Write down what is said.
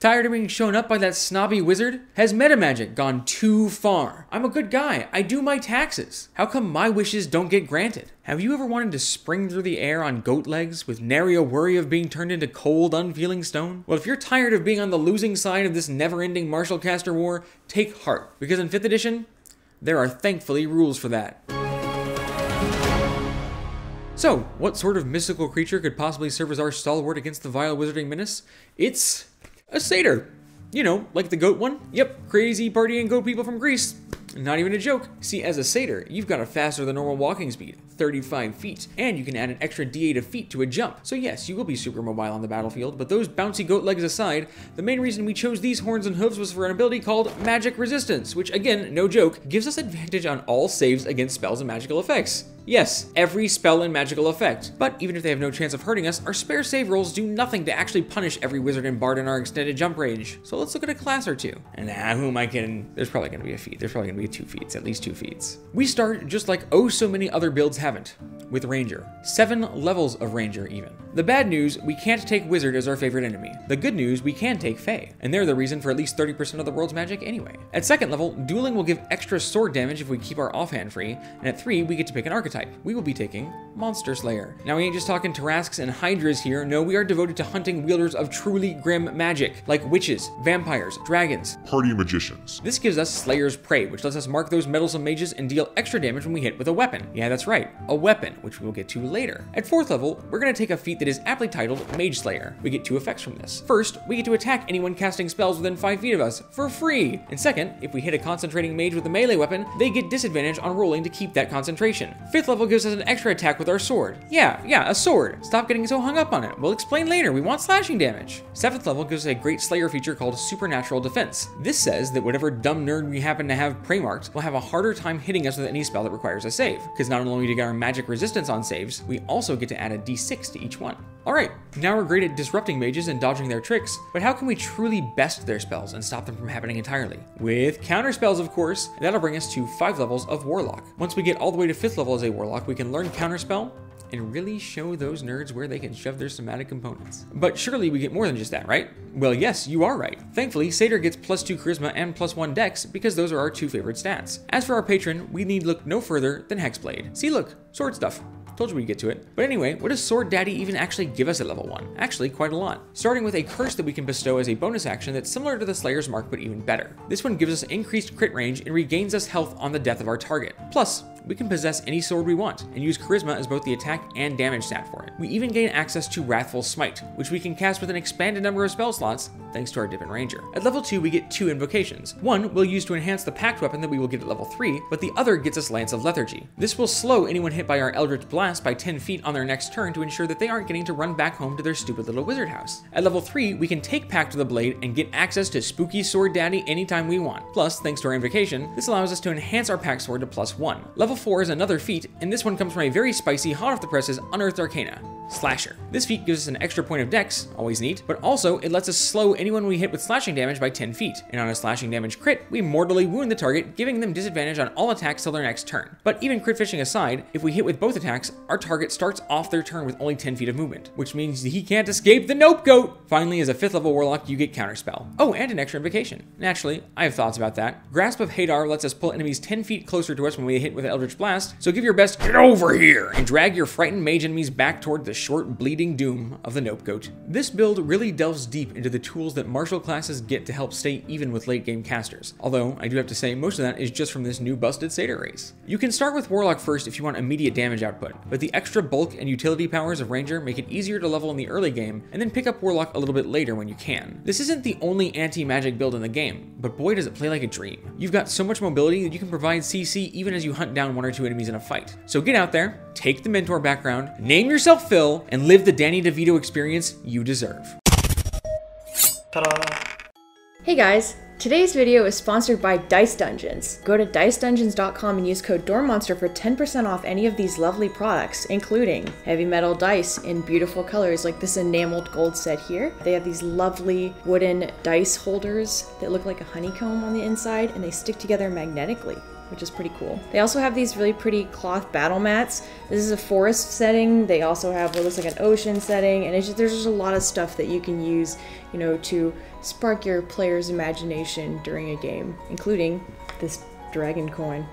Tired of being shown up by that snobby wizard? Has metamagic gone too far? I'm a good guy. I do my taxes. How come my wishes don't get granted? Have you ever wanted to spring through the air on goat legs with nary a worry of being turned into cold, unfeeling stone? Well, if you're tired of being on the losing side of this never ending martial Caster war, take heart, because in 5th edition, there are thankfully rules for that. So, what sort of mystical creature could possibly serve as our stalwart against the vile wizarding menace? It's a satyr. You know, like the goat one? Yep, crazy partying goat people from Greece. Not even a joke. See, as a satyr, you've got a faster than normal walking speed, 35 feet, and you can add an extra d8 of feet to a jump. So yes, you will be super mobile on the battlefield, but those bouncy goat legs aside, the main reason we chose these horns and hooves was for an ability called Magic Resistance, which again, no joke, gives us advantage on all saves against spells and magical effects. Yes, every spell and magical effect. But even if they have no chance of hurting us, our spare save rolls do nothing to actually punish every wizard and bard in our extended jump range. So let's look at a class or two. And ah, who am I kidding? There's probably gonna be a feat. There's probably gonna be two feats, at least two feats. We start just like oh so many other builds haven't, with Ranger. Seven levels of Ranger even. The bad news, we can't take Wizard as our favorite enemy. The good news, we can take Fae, and they're the reason for at least 30% of the world's magic anyway. At second level, dueling will give extra sword damage if we keep our offhand free, and at three, we get to pick an archetype. We will be taking Monster Slayer. Now we ain't just talking Tarrasques and Hydras here, no, we are devoted to hunting wielders of truly grim magic, like witches, vampires, dragons, Party magicians. this gives us Slayer's Prey, which lets us mark those meddlesome mages and deal extra damage when we hit with a weapon. Yeah, that's right, a weapon, which we will get to later. At fourth level, we're going to take a feat that is aptly titled Mage Slayer. We get two effects from this. First, we get to attack anyone casting spells within 5 feet of us, for free! And second, if we hit a concentrating mage with a melee weapon, they get disadvantage on rolling to keep that concentration. Fifth level gives us an extra attack with our sword. Yeah, yeah, a sword. Stop getting so hung up on it. We'll explain later, we want slashing damage. Seventh level gives us a great Slayer feature called Supernatural Defense. This says that whatever dumb nerd we happen to have prey marked will have a harder time hitting us with any spell that requires a save, because not only do we get our magic resistance on saves, we also get to add a d6 to each one. Alright, now we're great at disrupting mages and dodging their tricks, but how can we truly best their spells and stop them from happening entirely? With counter spells, of course, that'll bring us to 5 levels of Warlock. Once we get all the way to 5th level as a Warlock, we can learn Counterspell, and really show those nerds where they can shove their somatic components. But surely we get more than just that, right? Well, yes, you are right. Thankfully, Satyr gets plus 2 charisma and plus 1 dex because those are our two favorite stats. As for our patron, we need look no further than Hexblade. See, look, sword stuff. Told you we'd get to it. But anyway, what does Sword Daddy even actually give us at level 1? Actually, quite a lot. Starting with a curse that we can bestow as a bonus action that's similar to the Slayer's Mark but even better. This one gives us increased crit range and regains us health on the death of our target. Plus, we can possess any sword we want and use charisma as both the attack and damage stat for it. We even gain access to Wrathful Smite, which we can cast with an expanded number of spell slots thanks to our Dippin' Ranger. At level 2, we get two invocations. One we'll use to enhance the pact weapon that we will get at level 3, but the other gets us Lance of Lethargy. This will slow anyone hit by our Eldritch Blast by 10 feet on their next turn to ensure that they aren't getting to run back home to their stupid little wizard house. At level 3, we can take Pact to the Blade and get access to Spooky Sword Daddy anytime we want. Plus, thanks to our invocation, this allows us to enhance our Pact Sword to plus 1. Level 4 is another feat, and this one comes from a very spicy, hot off the presses Unearthed Arcana. Slasher. This feat gives us an extra point of dex, always neat, but also it lets us slow anyone we hit with slashing damage by 10 feet. And on a slashing damage crit, we mortally wound the target, giving them disadvantage on all attacks till their next turn. But even crit fishing aside, if we hit with both attacks, our target starts off their turn with only 10 feet of movement, which means he can't escape the Nope Goat! Finally, as a 5th level warlock, you get Counterspell. Oh, and an extra invocation. Naturally, I have thoughts about that. Grasp of Hadar lets us pull enemies 10 feet closer to us when we hit with Eldritch Blast, so give your best get over here and drag your frightened mage enemies back toward the short bleeding doom of the Nope Goat. This build really delves deep into the tools that martial classes get to help stay even with late game casters, although I do have to say most of that is just from this new busted Satyr race. You can start with Warlock first if you want immediate damage output, but the extra bulk and utility powers of Ranger make it easier to level in the early game, and then pick up Warlock a little bit later when you can. This isn't the only anti-magic build in the game, but boy does it play like a dream. You've got so much mobility that you can provide CC even as you hunt down one or two enemies in a fight. So get out there, take the mentor background, name yourself Phil, and live the Danny DeVito experience you deserve. Hey guys, today's video is sponsored by Dice Dungeons. Go to dicedungeons.com and use code DOORMONSTER for 10% off any of these lovely products, including heavy metal dice in beautiful colors like this enameled gold set here. They have these lovely wooden dice holders that look like a honeycomb on the inside and they stick together magnetically. Which is pretty cool. They also have these really pretty cloth battle mats. This is a forest setting. They also have what looks like an ocean setting, and just, there's just a lot of stuff that you can use, you know, to spark your player's imagination during a game, including this dragon coin.